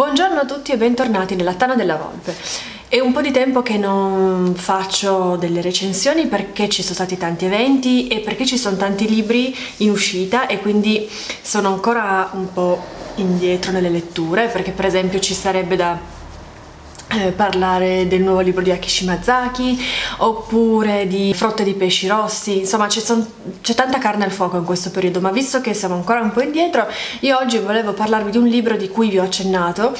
Buongiorno a tutti e bentornati nella Tana della Volpe. È un po' di tempo che non faccio delle recensioni perché ci sono stati tanti eventi e perché ci sono tanti libri in uscita e quindi sono ancora un po' indietro nelle letture perché per esempio ci sarebbe da eh, parlare del nuovo libro di Akishi Mazaki oppure di frotte di pesci rossi insomma c'è tanta carne al fuoco in questo periodo ma visto che siamo ancora un po' indietro io oggi volevo parlarvi di un libro di cui vi ho accennato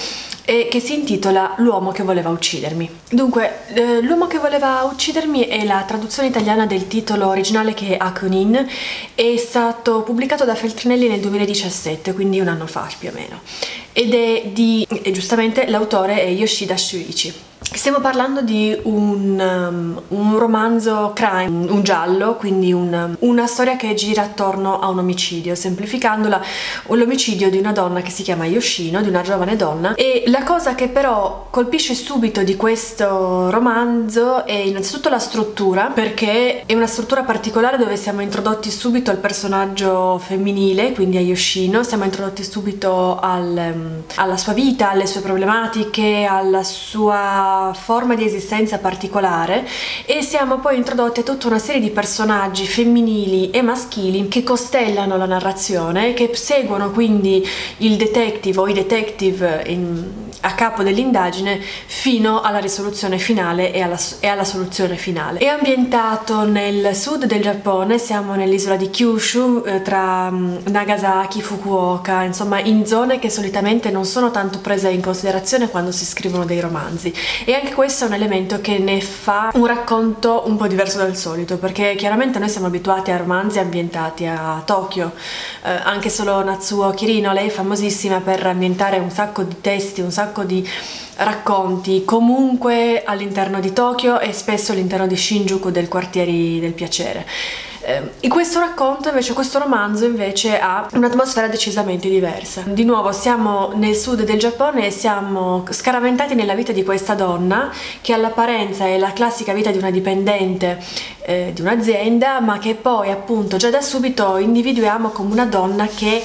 e che si intitola L'uomo che voleva uccidermi. Dunque, eh, L'uomo che voleva uccidermi è la traduzione italiana del titolo originale che è Akunin, è stato pubblicato da Feltrinelli nel 2017, quindi un anno fa più o meno, ed è di, e giustamente l'autore è Yoshida Shuichi. Stiamo parlando di un, um, un, romanzo crime, un giallo, quindi un, una storia che gira attorno a un omicidio, semplificandola, l'omicidio di una donna che si chiama Yoshino, di una giovane donna. E la cosa che però colpisce subito di questo romanzo è innanzitutto la struttura, perché è una struttura particolare dove siamo introdotti subito al personaggio femminile, quindi a Yoshino, siamo introdotti subito al, um, alla sua vita, alle sue problematiche, alla sua forma di esistenza particolare e siamo poi introdotti a tutta una serie di personaggi femminili e maschili che costellano la narrazione, che seguono quindi il detective o i detective in, a capo dell'indagine fino alla risoluzione finale e alla, e alla soluzione finale. È ambientato nel sud del Giappone, siamo nell'isola di Kyushu eh, tra mm, Nagasaki, Fukuoka, insomma in zone che solitamente non sono tanto prese in considerazione quando si scrivono dei romanzi e anche questo è un elemento che ne fa un racconto un po' diverso dal solito perché chiaramente noi siamo abituati a romanzi ambientati a Tokyo. Eh, anche solo Natsuo Kirino lei è famosissima per ambientare un sacco di testi un sacco di racconti comunque all'interno di Tokyo e spesso all'interno di Shinjuku del quartieri del piacere eh, in questo racconto invece, questo romanzo invece ha un'atmosfera decisamente diversa. Di nuovo siamo nel sud del Giappone e siamo scaraventati nella vita di questa donna che all'apparenza è la classica vita di una dipendente eh, di un'azienda ma che poi appunto già da subito individuiamo come una donna che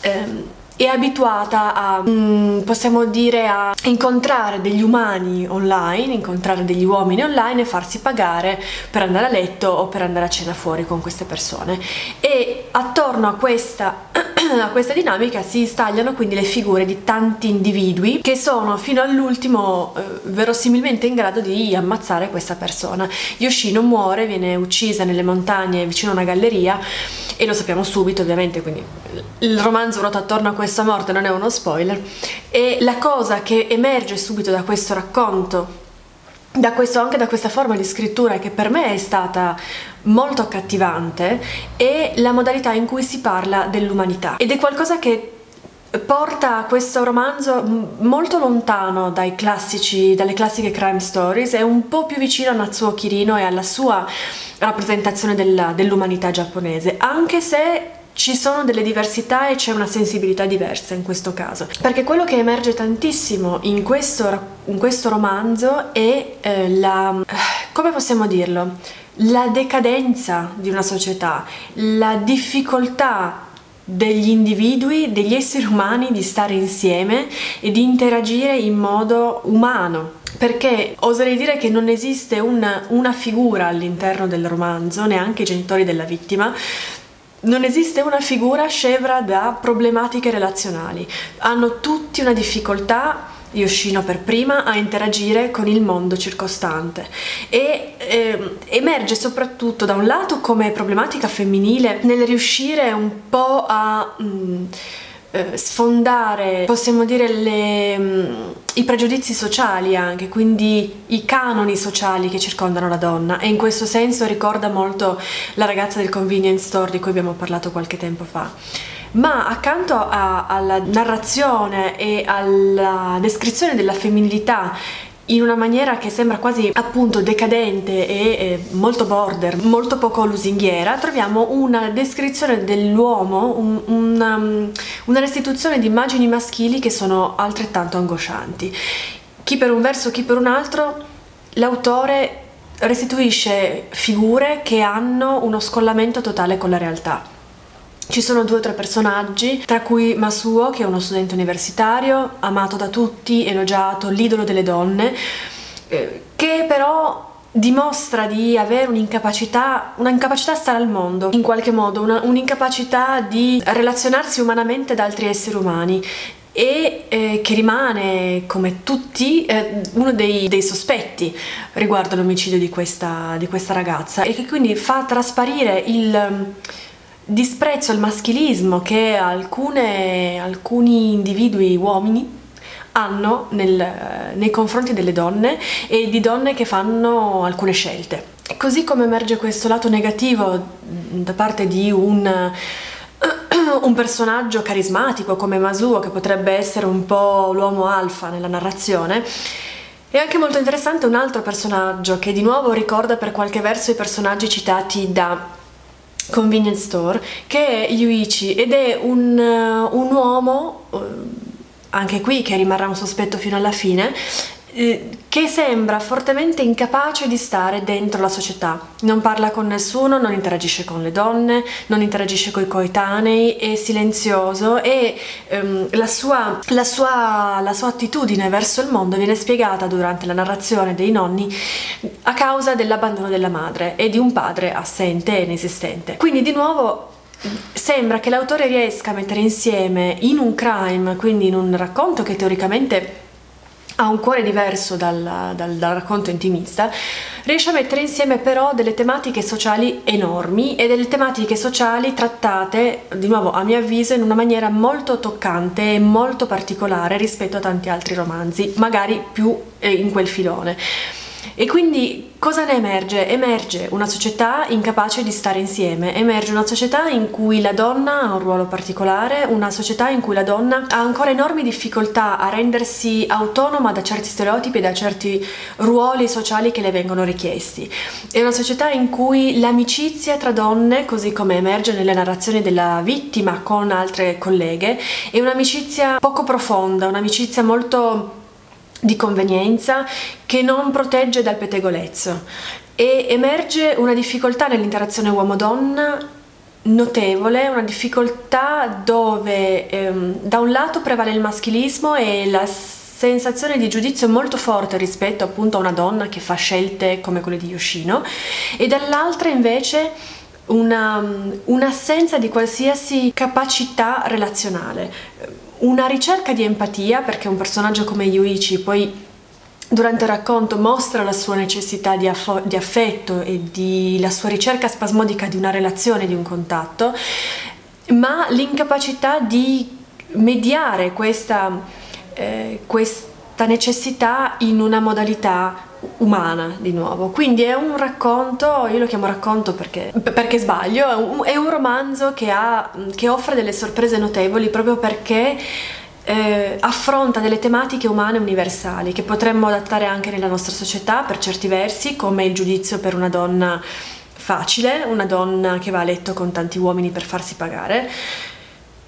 ehm, è abituata a, mm, possiamo dire, a incontrare degli umani online, incontrare degli uomini online e farsi pagare per andare a letto o per andare a cena fuori con queste persone. E attorno a questa a questa dinamica si instagliano quindi le figure di tanti individui che sono fino all'ultimo eh, verosimilmente in grado di ammazzare questa persona. Yoshino muore, viene uccisa nelle montagne vicino a una galleria e lo sappiamo subito ovviamente, quindi il romanzo ruota attorno a questa morte, non è uno spoiler, e la cosa che emerge subito da questo racconto da questo, anche da questa forma di scrittura che per me è stata molto accattivante è la modalità in cui si parla dell'umanità. Ed è qualcosa che porta questo romanzo molto lontano dai classici, dalle classiche crime stories, è un po' più vicino a Natsuo Kirino e alla sua rappresentazione dell'umanità giapponese, anche se ci sono delle diversità e c'è una sensibilità diversa in questo caso. Perché quello che emerge tantissimo in questo, in questo romanzo è eh, la come possiamo dirlo? La decadenza di una società la difficoltà degli individui, degli esseri umani di stare insieme e di interagire in modo umano. Perché oserei dire che non esiste una, una figura all'interno del romanzo, neanche i genitori della vittima, non esiste una figura scevra da problematiche relazionali. Hanno tutti una difficoltà Yoshino per prima a interagire con il mondo circostante e eh, emerge soprattutto da un lato come problematica femminile nel riuscire un po' a mh, mm, eh, sfondare, possiamo dire, le, mh, mm, i pregiudizi sociali anche, quindi i canoni sociali che circondano la donna. E in questo senso ricorda molto la ragazza del convenience store di cui abbiamo parlato qualche tempo fa. Ma accanto a, alla narrazione e alla descrizione della femminilità in una maniera che sembra quasi appunto decadente e, e molto border, molto poco lusinghiera, troviamo una descrizione dell'uomo, un, una, um, una restituzione di immagini maschili che sono altrettanto angoscianti. Chi per un verso, chi per un altro, l'autore restituisce figure che hanno uno scollamento totale con la realtà ci sono due o tre personaggi, tra cui Masuo, che è uno studente universitario, amato da tutti, elogiato, l'idolo delle donne, eh, che però dimostra di avere un'incapacità, un'incapacità a stare al mondo, in qualche modo, un'incapacità di relazionarsi umanamente ad altri esseri umani e eh, che rimane, come tutti, eh, uno dei, dei, sospetti riguardo l'omicidio di di questa ragazza e che quindi fa trasparire il disprezzo al maschilismo che alcune, alcuni individui uomini hanno nel, nei confronti delle donne e di donne che fanno alcune scelte. Così come emerge questo lato negativo da parte di un, un personaggio carismatico come Masuo, che potrebbe essere un po' l'uomo alfa nella narrazione, è anche molto interessante un altro personaggio che di nuovo ricorda per qualche verso i personaggi citati da convenience store che è Yuichi ed è un, uh, un uomo, uh, anche qui che rimarrà un sospetto fino alla fine, eh, che sembra fortemente incapace di stare dentro la società. Non parla con nessuno, non interagisce con le donne, non interagisce con i coetanei, è silenzioso e ehm, la, sua, la, sua, la sua attitudine verso il mondo viene spiegata durante la narrazione dei nonni a causa dell'abbandono della madre e di un padre assente e inesistente. Quindi di nuovo sembra che l'autore riesca a mettere insieme in un crime, quindi in un racconto che teoricamente ha un cuore diverso dal, dal, dal, racconto intimista, riesce a mettere insieme però delle tematiche sociali enormi e delle tematiche sociali trattate, di nuovo a mio avviso, in una maniera molto toccante e molto particolare rispetto a tanti altri romanzi, magari più eh, in quel filone. E quindi cosa ne emerge? Emerge una società incapace di stare insieme, emerge una società in cui la donna ha un ruolo particolare, una società in cui la donna ha ancora enormi difficoltà a rendersi autonoma da certi stereotipi e da certi ruoli sociali che le vengono richiesti. È una società in cui l'amicizia tra donne, così come emerge nelle narrazioni della vittima con altre colleghe, è un'amicizia poco profonda, un'amicizia molto di convenienza che non protegge dal pettegolezzo. E emerge una difficoltà nell'interazione uomo-donna notevole, una difficoltà dove ehm, da un lato prevale il maschilismo e la sensazione di giudizio molto forte rispetto appunto a una donna che fa scelte come quelle di Yoshino e dall'altra invece un'assenza un di qualsiasi capacità relazionale una ricerca di empatia, perché un personaggio come Yuichi poi durante il racconto mostra la sua necessità di, aff di affetto e di, la sua ricerca spasmodica di una relazione, di un contatto, ma l'incapacità di mediare questa, eh, questa necessità in una modalità umana di nuovo. Quindi è un racconto io lo chiamo racconto perché, perché sbaglio è un, è un romanzo che, ha, che offre delle sorprese notevoli proprio perché eh, affronta delle tematiche umane universali che potremmo adattare anche nella nostra società per certi versi come il giudizio per una donna facile una donna che va a letto con tanti uomini per farsi pagare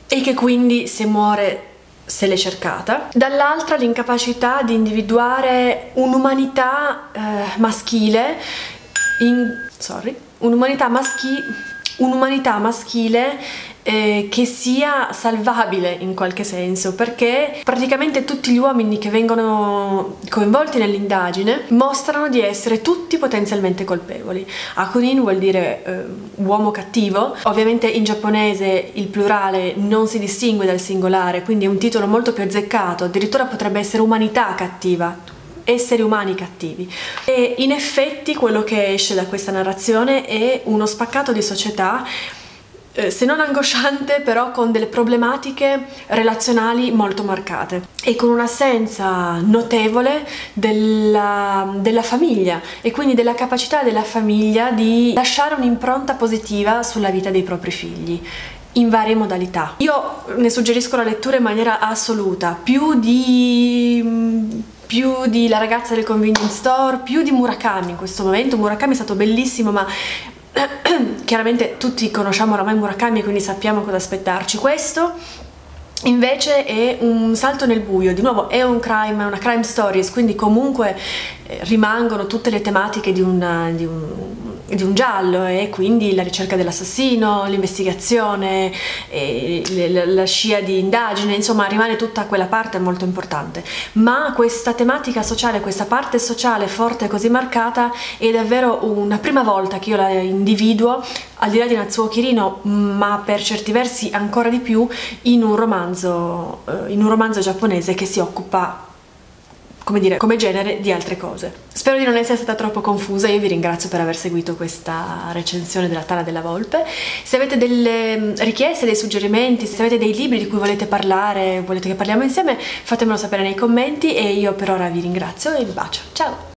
e che quindi se muore se l'è cercata, dall'altra l'incapacità di individuare un'umanità eh, maschile, in, sorry, un'umanità maschi, un'umanità maschile eh, che sia salvabile in qualche senso perché praticamente tutti gli uomini che vengono coinvolti nell'indagine mostrano di essere tutti potenzialmente colpevoli. Akunin vuol dire eh, uomo cattivo, ovviamente in giapponese il plurale non si distingue dal singolare quindi è un titolo molto più azzeccato, addirittura potrebbe essere umanità cattiva, esseri umani cattivi. E in effetti quello che esce da questa narrazione è uno spaccato di società eh, se non angosciante, però con delle problematiche relazionali molto marcate e con un'assenza notevole della, della, famiglia e quindi della capacità della famiglia di lasciare un'impronta positiva sulla vita dei propri figli in varie modalità. Io ne suggerisco la lettura in maniera assoluta, più di più di La ragazza del convenience store, più di Murakami in questo momento. Murakami è stato bellissimo, ma chiaramente tutti conosciamo oramai Murakami quindi sappiamo cosa aspettarci. Questo invece è un salto nel buio, di nuovo è un crime, è una crime stories, quindi comunque eh, rimangono tutte le tematiche di, una, di, un, di un giallo e quindi la ricerca dell'assassino, l'investigazione, la, scia di indagine, insomma rimane tutta quella parte molto importante. Ma questa tematica sociale, questa parte sociale forte così marcata è davvero una prima volta che io la individuo al di là di Natsuo Kirino, ma per certi versi ancora di più in un romanzo, eh, in un romanzo giapponese che si occupa come dire, come genere di altre cose. Spero di non essere stata troppo confusa, io vi ringrazio per aver seguito questa recensione della Tana della Volpe. Se avete delle mm, richieste, dei suggerimenti, se avete dei libri di cui volete parlare, volete che parliamo insieme, fatemelo sapere nei commenti e io per ora vi ringrazio e vi bacio. Ciao!